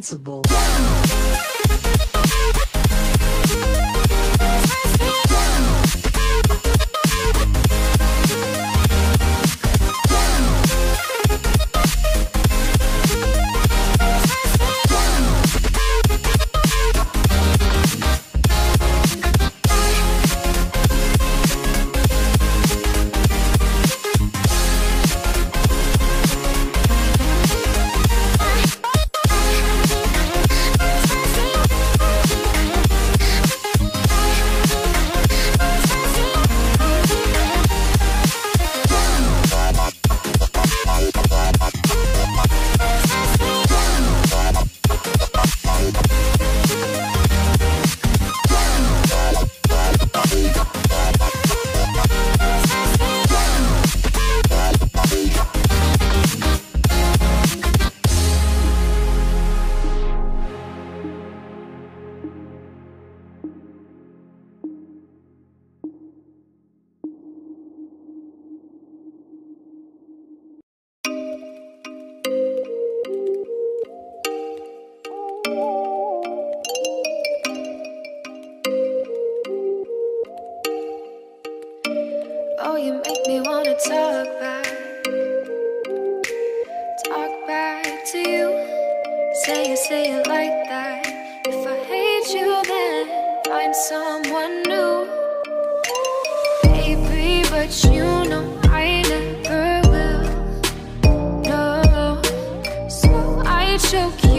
principle. find someone new. Baby, but you know I never will. No, so I choke